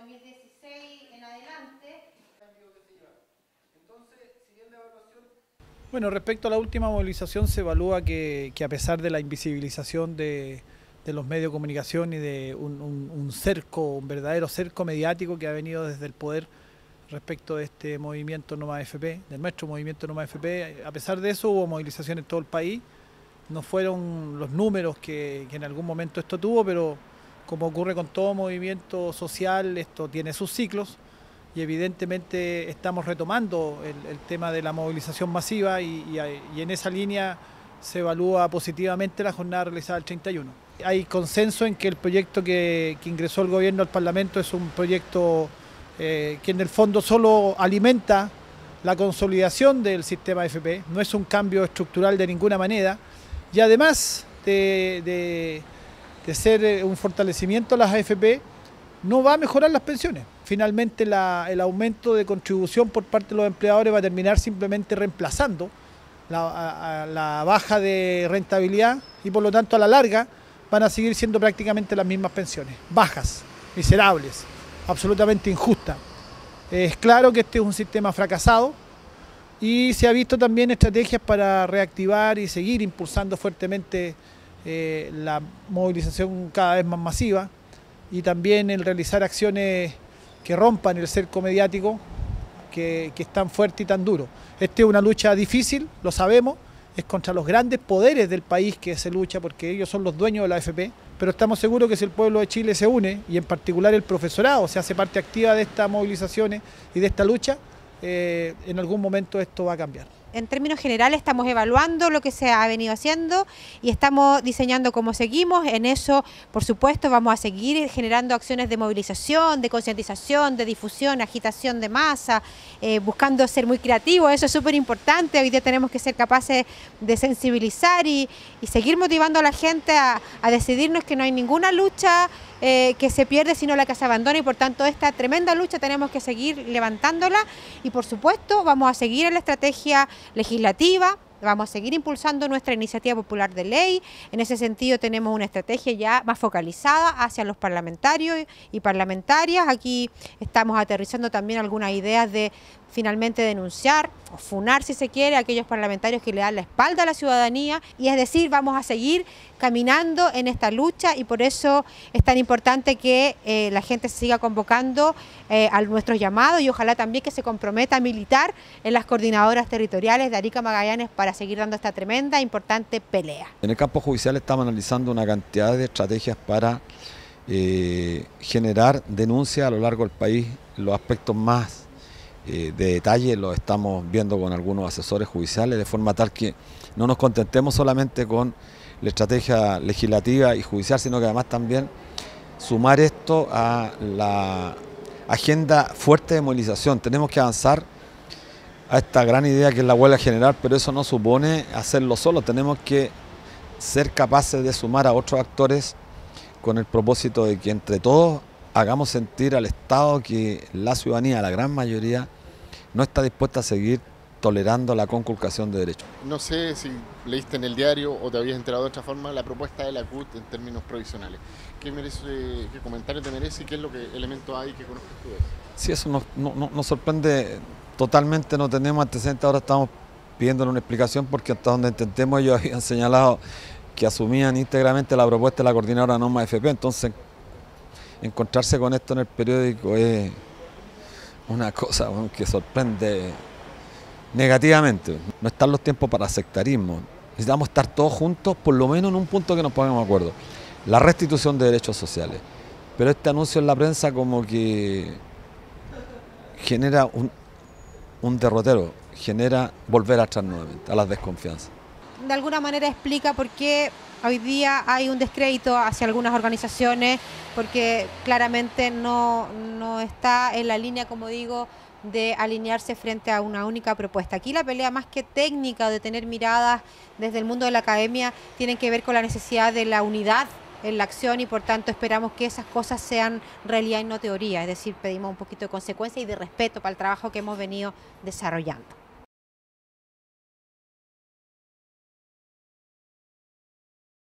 2016 en adelante. Bueno, respecto a la última movilización se evalúa que, a pesar de la invisibilización de, los medios de comunicación y de un, cerco, un verdadero cerco mediático que ha venido desde el poder respecto de este movimiento Noma FP, de nuestro movimiento Noma FP, a pesar de eso hubo movilización en todo el país, no fueron los números que, que en algún momento esto tuvo, pero como ocurre con todo movimiento social, esto tiene sus ciclos y evidentemente estamos retomando el, tema de la movilización masiva y, en esa línea se evalúa positivamente la jornada realizada el 31. Hay consenso en que el proyecto que, ingresó el gobierno al Parlamento es un proyecto eh, que en el fondo solo alimenta la consolidación del sistema FP, no es un cambio estructural de ninguna manera y además de, de ser eh, un fortalecimiento a las AFP, no va a mejorar las pensiones. Finalmente el aumento de contribución por parte de los empleadores va a terminar simplemente reemplazando la, baja de rentabilidad y por lo tanto a la larga van a seguir siendo prácticamente las mismas pensiones, bajas, miserables, absolutamente injustas. Es claro que este es un sistema fracasado y se ha visto también estrategias para reactivar y seguir impulsando fuertemente eh, la movilización cada vez más masiva y también el realizar acciones que rompan el cerco mediático que, es tan fuerte y tan duro. Esta es una lucha difícil, lo sabemos, es contra los grandes poderes del país que se lucha porque ellos son los dueños de la AFP, pero estamos seguros que si el pueblo de Chile se une y en particular el profesorado se hace parte activa de estas movilizaciones y de esta lucha, eh, en algún momento esto va a cambiar en términos generales estamos evaluando lo que se ha venido haciendo y estamos diseñando cómo seguimos. En eso, por supuesto, vamos a seguir generando acciones de movilización, de concientización, de difusión, agitación de masa, eh, buscando ser muy creativos. Eso es súper importante. Hoy día tenemos que ser capaces de sensibilizar y, seguir motivando a la gente a, decidirnos que no hay ninguna lucha eh, que se pierde, sino la que se abandona y por tanto esta tremenda lucha tenemos que seguir levantándola y por supuesto vamos a seguir en la estrategia legislativa, vamos a seguir impulsando nuestra iniciativa popular de ley. En ese sentido tenemos una estrategia ya más focalizada hacia los parlamentarios y parlamentarias. Aquí estamos aterrizando también algunas ideas de finalmente denunciar o funar, si se quiere, a aquellos parlamentarios que le dan la espalda a la ciudadanía. Y es decir, vamos a seguir caminando en esta lucha y por eso es tan importante que eh, la gente siga convocando eh, a nuestros llamados y ojalá también que se comprometa a militar en las coordinadoras territoriales de Arica Magallanes para seguir dando esta tremenda, importante pelea. En el campo judicial estamos analizando una cantidad de estrategias para eh, generar denuncias a lo largo del país, los aspectos más de detalle los estamos viendo con algunos asesores judiciales, de forma tal que no nos contentemos solamente con la estrategia legislativa y judicial, sino que además también sumar esto a la agenda fuerte de movilización. Tenemos que avanzar a esta gran idea que es la huelga general, pero eso no supone hacerlo solo, tenemos que ser capaces de sumar a otros actores con el propósito de que entre todos hagamos sentir al Estado que la ciudadanía, la gran mayoría, no está dispuesta a seguir tolerando la conculcación de derechos. No sé si leíste en el diario o te habías enterado de otra forma la propuesta de la CUT en términos provisionales. ¿Qué, merece, qué comentario te merece y qué es lo que elemento hay que conozcas tú de eso? Sí, eso nos, sorprende totalmente, no tenemos antecedentes, ahora estamos pidiéndole una explicación porque hasta donde intentemos ellos habían señalado que asumían íntegramente la propuesta de la coordinadora Norma FP, entonces encontrarse con esto en el periódico es una cosa que sorprende negativamente. No están los tiempos para sectarismo. Necesitamos estar todos juntos, por lo menos en un punto que nos pongamos de acuerdo. La restitución de derechos sociales. Pero este anuncio en la prensa como que genera un, un derrotero, genera volver atrás nuevamente, a las desconfianzas. De alguna manera explica por qué hoy día hay un descrédito hacia algunas organizaciones, porque claramente no, no está en la línea, como digo, de alinearse frente a una única propuesta. Aquí la pelea más que técnica de tener miradas desde el mundo de la academia tiene que ver con la necesidad de la unidad en la acción y por tanto esperamos que esas cosas sean realidad y no teoría, es decir, pedimos un poquito de consecuencia y de respeto para el trabajo que hemos venido desarrollando.